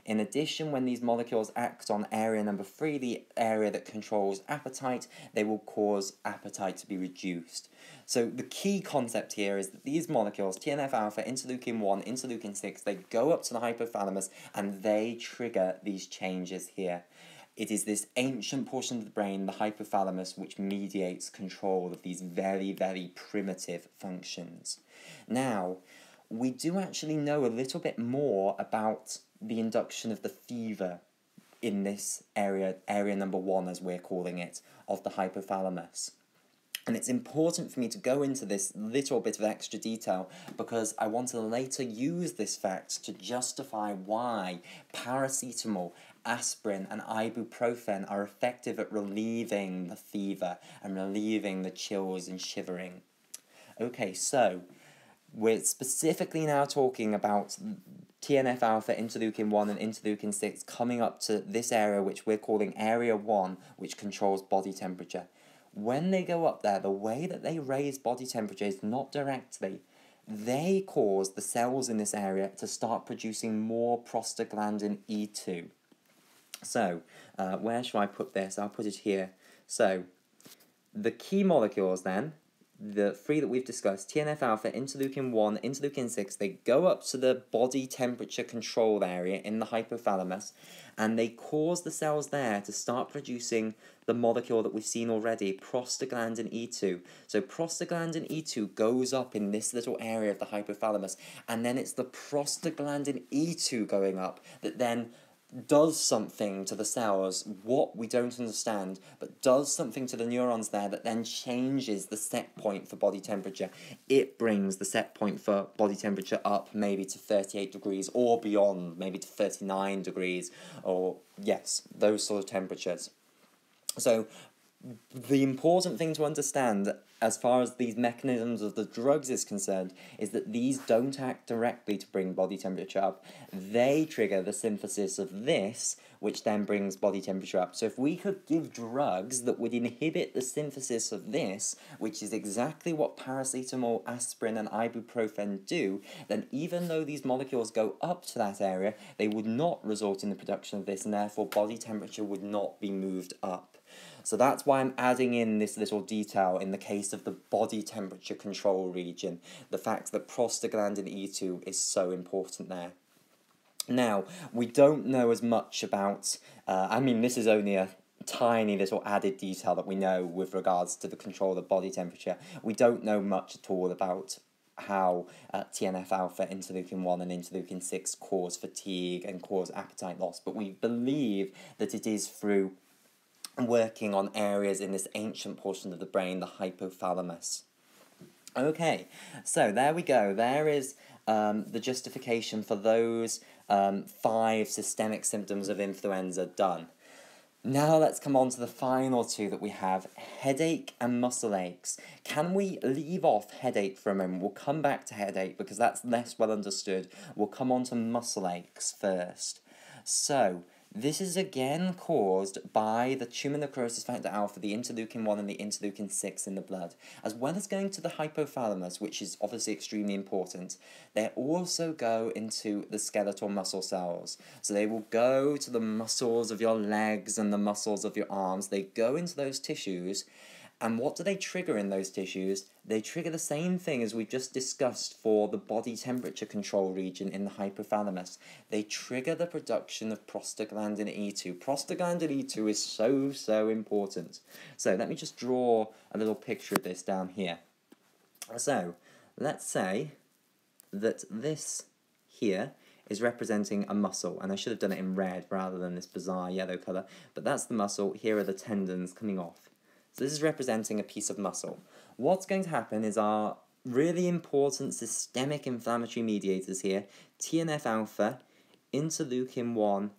In addition, when these molecules act on area number three, the area that controls appetite, they will cause appetite to be reduced. So the key concept here is that these molecules, TNF alpha, interleukin 1, interleukin 6, they go up to the hypothalamus and they trigger these changes here. It is this ancient portion of the brain, the hypothalamus, which mediates control of these very, very primitive functions. Now, we do actually know a little bit more about the induction of the fever in this area, area number one, as we're calling it, of the hypothalamus. And it's important for me to go into this little bit of extra detail because I want to later use this fact to justify why paracetamol, aspirin, and ibuprofen are effective at relieving the fever and relieving the chills and shivering. Okay, so we're specifically now talking about TNF alpha, interleukin 1, and interleukin 6 coming up to this area which we're calling area 1, which controls body temperature when they go up there, the way that they raise body temperature is not directly. They cause the cells in this area to start producing more prostaglandin E2. So, uh, where should I put this? I'll put it here. So, the key molecules then the three that we've discussed, TNF alpha, interleukin 1, interleukin 6, they go up to the body temperature control area in the hypothalamus and they cause the cells there to start producing the molecule that we've seen already, prostaglandin E2. So prostaglandin E2 goes up in this little area of the hypothalamus and then it's the prostaglandin E2 going up that then does something to the cells, what we don't understand, but does something to the neurons there that then changes the set point for body temperature. It brings the set point for body temperature up maybe to 38 degrees or beyond, maybe to 39 degrees, or yes, those sort of temperatures. So, the important thing to understand as far as these mechanisms of the drugs is concerned is that these don't act directly to bring body temperature up. They trigger the synthesis of this, which then brings body temperature up. So if we could give drugs that would inhibit the synthesis of this, which is exactly what paracetamol, aspirin, and ibuprofen do, then even though these molecules go up to that area, they would not result in the production of this, and therefore body temperature would not be moved up. So that's why I'm adding in this little detail in the case of the body temperature control region, the fact that prostaglandin E2 is so important there. Now, we don't know as much about, uh, I mean, this is only a tiny little added detail that we know with regards to the control of body temperature. We don't know much at all about how uh, TNF alpha, interleukin 1 and interleukin 6 cause fatigue and cause appetite loss, but we believe that it is through working on areas in this ancient portion of the brain, the hypothalamus. Okay, so there we go. There is um, the justification for those um, five systemic symptoms of influenza done. Now let's come on to the final two that we have, headache and muscle aches. Can we leave off headache for a moment? We'll come back to headache because that's less well understood. We'll come on to muscle aches first. So, this is again caused by the tumor necrosis factor alpha, the interleukin 1 and the interleukin 6 in the blood. As well as going to the hypothalamus, which is obviously extremely important, they also go into the skeletal muscle cells. So they will go to the muscles of your legs and the muscles of your arms. They go into those tissues and what do they trigger in those tissues? They trigger the same thing as we just discussed for the body temperature control region in the hypothalamus. They trigger the production of prostaglandin E2. Prostaglandin E2 is so, so important. So let me just draw a little picture of this down here. So let's say that this here is representing a muscle, and I should have done it in red rather than this bizarre yellow colour, but that's the muscle, here are the tendons coming off. So this is representing a piece of muscle. What's going to happen is our really important systemic inflammatory mediators here, TNF alpha, interleukin 1,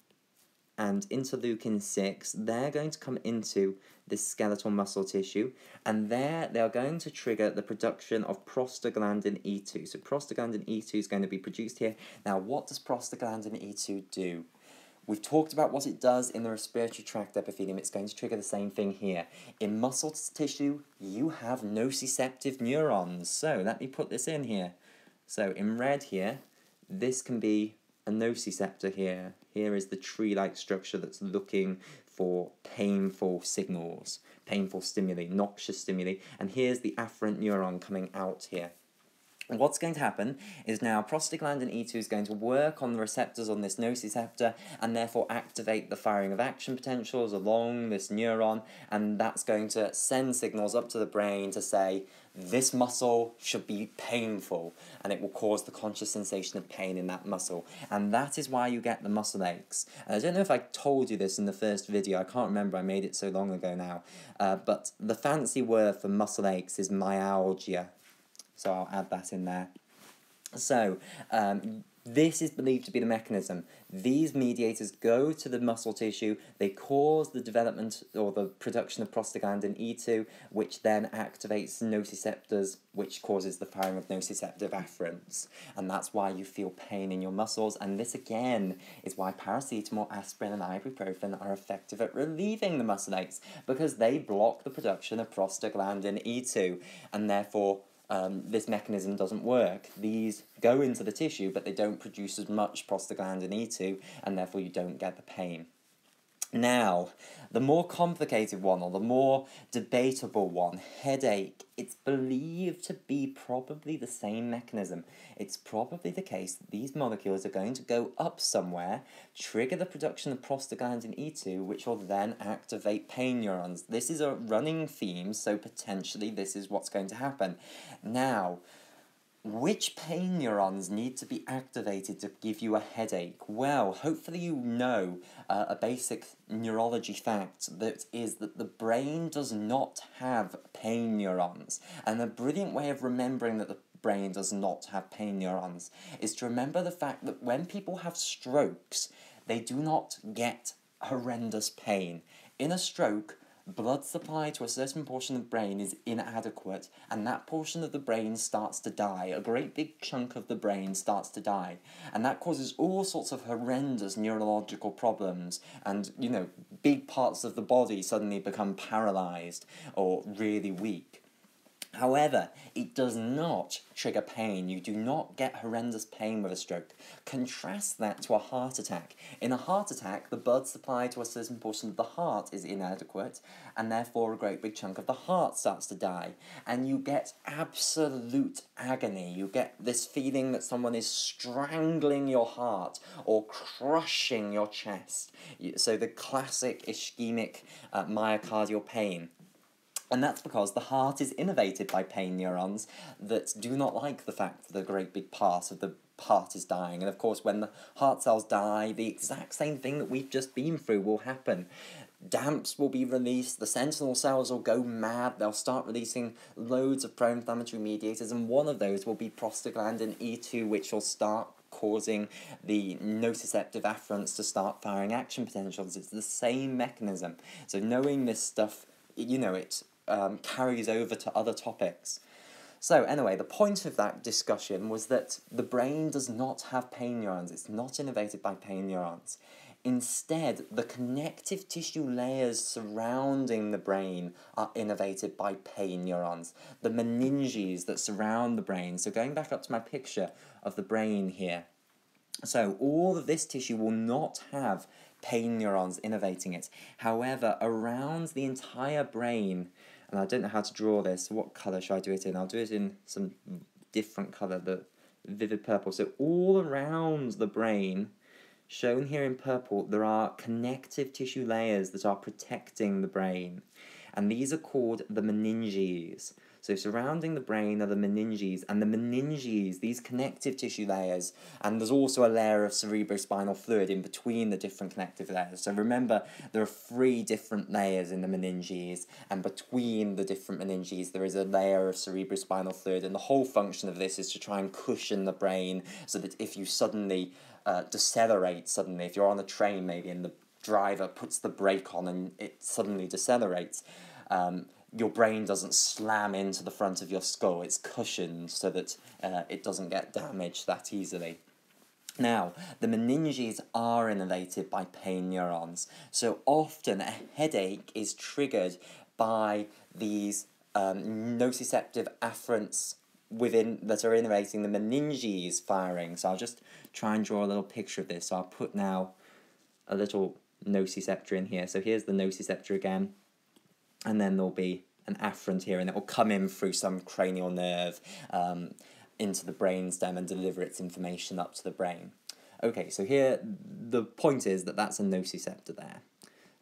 and interleukin 6, they're going to come into this skeletal muscle tissue, and there they are going to trigger the production of prostaglandin E2. So prostaglandin E2 is going to be produced here. Now, what does prostaglandin E2 do? We've talked about what it does in the respiratory tract epithelium. It's going to trigger the same thing here. In muscle tissue, you have nociceptive neurons. So let me put this in here. So in red here, this can be a nociceptor here. Here is the tree-like structure that's looking for painful signals, painful stimuli, noxious stimuli. And here's the afferent neuron coming out here. What's going to happen is now prostaglandin E2 is going to work on the receptors on this nociceptor and therefore activate the firing of action potentials along this neuron and that's going to send signals up to the brain to say this muscle should be painful and it will cause the conscious sensation of pain in that muscle and that is why you get the muscle aches. And I don't know if I told you this in the first video, I can't remember, I made it so long ago now, uh, but the fancy word for muscle aches is myalgia so I'll add that in there. So, um, this is believed to be the mechanism. These mediators go to the muscle tissue, they cause the development or the production of prostaglandin E2, which then activates nociceptors, which causes the firing of nociceptive afferents. And that's why you feel pain in your muscles. And this again is why paracetamol, aspirin, and ibuprofen are effective at relieving the muscle aches, because they block the production of prostaglandin E2, and therefore um, this mechanism doesn't work. These go into the tissue, but they don't produce as much prostaglandin E2, and therefore you don't get the pain. Now, the more complicated one, or the more debatable one, headache, it's believed to be probably the same mechanism. It's probably the case that these molecules are going to go up somewhere, trigger the production of prostaglandin E2, which will then activate pain neurons. This is a running theme, so potentially this is what's going to happen. Now, which pain neurons need to be activated to give you a headache? Well, hopefully you know uh, a basic neurology fact that is that the brain does not have pain neurons. And a brilliant way of remembering that the brain does not have pain neurons is to remember the fact that when people have strokes, they do not get horrendous pain. In a stroke, blood supply to a certain portion of the brain is inadequate, and that portion of the brain starts to die. A great big chunk of the brain starts to die, and that causes all sorts of horrendous neurological problems, and you know, big parts of the body suddenly become paralyzed or really weak. However, it does not trigger pain. You do not get horrendous pain with a stroke. Contrast that to a heart attack. In a heart attack, the blood supply to a certain portion of the heart is inadequate, and therefore a great big chunk of the heart starts to die. And you get absolute agony. You get this feeling that someone is strangling your heart or crushing your chest. So, the classic ischemic uh, myocardial pain. And that's because the heart is innervated by pain neurons that do not like the fact that a great big part of the heart is dying. And of course, when the heart cells die, the exact same thing that we've just been through will happen. DAMPs will be released, the sentinel cells will go mad, they'll start releasing loads of pro inflammatory mediators, and one of those will be prostaglandin E2, which will start causing the nociceptive afferents to start firing action potentials. It's the same mechanism. So, knowing this stuff, you know, it um, carries over to other topics. So, anyway, the point of that discussion was that the brain does not have pain neurons, it's not innervated by pain neurons. Instead, the connective tissue layers surrounding the brain are innervated by pain neurons, the meninges that surround the brain. So, going back up to my picture of the brain here. So, all of this tissue will not have pain neurons innervating it. However, around the entire brain, and I don't know how to draw this. What colour should I do it in? I'll do it in some different colour, the vivid purple. So all around the brain, shown here in purple, there are connective tissue layers that are protecting the brain. And these are called the meninges. So surrounding the brain are the meninges, and the meninges, these connective tissue layers, and there's also a layer of cerebrospinal fluid in between the different connective layers. So remember, there are three different layers in the meninges, and between the different meninges, there is a layer of cerebrospinal fluid, and the whole function of this is to try and cushion the brain so that if you suddenly uh, decelerate, suddenly, if you're on a train maybe and the driver puts the brake on and it suddenly decelerates, um, your brain doesn't slam into the front of your skull. It's cushioned so that uh, it doesn't get damaged that easily. Now, the meninges are innervated by pain neurons, so often a headache is triggered by these um, nociceptive afferents within that are innervating the meninges firing. So I'll just try and draw a little picture of this. So I'll put now a little nociceptor in here. So here's the nociceptor again and then there'll be an afferent here, and it will come in through some cranial nerve um, into the brainstem and deliver its information up to the brain. Okay, so here the point is that that's a nociceptor there.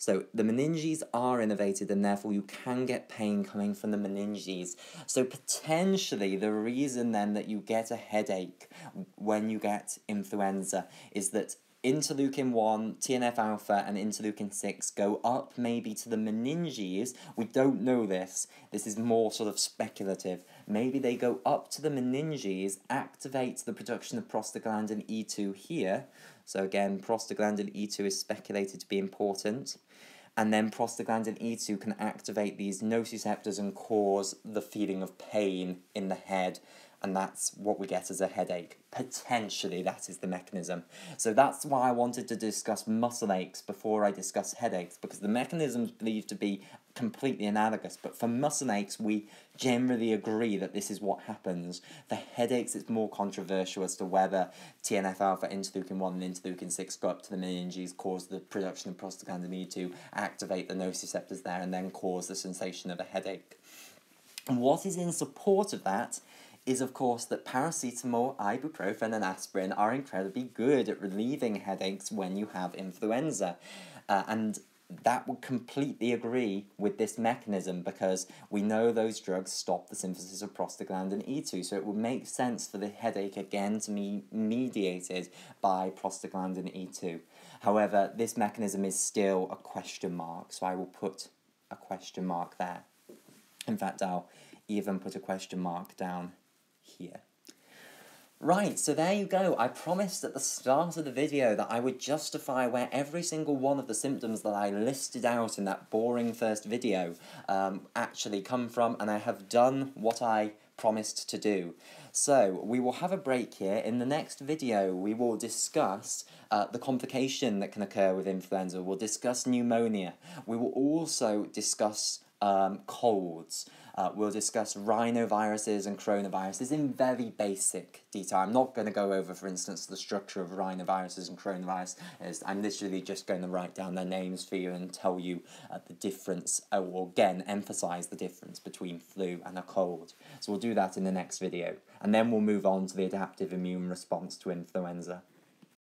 So the meninges are innervated and therefore you can get pain coming from the meninges. So potentially the reason then that you get a headache when you get influenza is that interleukin 1, TNF alpha, and interleukin 6 go up maybe to the meninges. We don't know this. This is more sort of speculative. Maybe they go up to the meninges, activate the production of prostaglandin E2 here. So again, prostaglandin E2 is speculated to be important. And then prostaglandin E2 can activate these nociceptors and cause the feeling of pain in the head and that's what we get as a headache. Potentially, that is the mechanism. So that's why I wanted to discuss muscle aches before I discuss headaches, because the mechanisms believed to be completely analogous. But for muscle aches, we generally agree that this is what happens. For headaches, it's more controversial as to whether TNF alpha, interleukin 1, and interleukin 6 go up to the meninges, cause the production of prostaglandin E2, activate the nociceptors there, and then cause the sensation of a headache. What is in support of that is of course that paracetamol, ibuprofen, and aspirin are incredibly good at relieving headaches when you have influenza. Uh, and that would completely agree with this mechanism because we know those drugs stop the synthesis of prostaglandin E2, so it would make sense for the headache again to be mediated by prostaglandin E2. However, this mechanism is still a question mark, so I will put a question mark there. In fact, I'll even put a question mark down here. Right, so there you go. I promised at the start of the video that I would justify where every single one of the symptoms that I listed out in that boring first video um, actually come from, and I have done what I promised to do. So, we will have a break here. In the next video, we will discuss uh, the complication that can occur with influenza. We'll discuss pneumonia. We will also discuss um, colds. Uh, we'll discuss rhinoviruses and coronaviruses in very basic detail. I'm not going to go over, for instance, the structure of rhinoviruses and coronaviruses. I'm literally just going to write down their names for you and tell you uh, the difference, uh, or again, emphasize the difference between flu and a cold. So we'll do that in the next video. And then we'll move on to the adaptive immune response to influenza.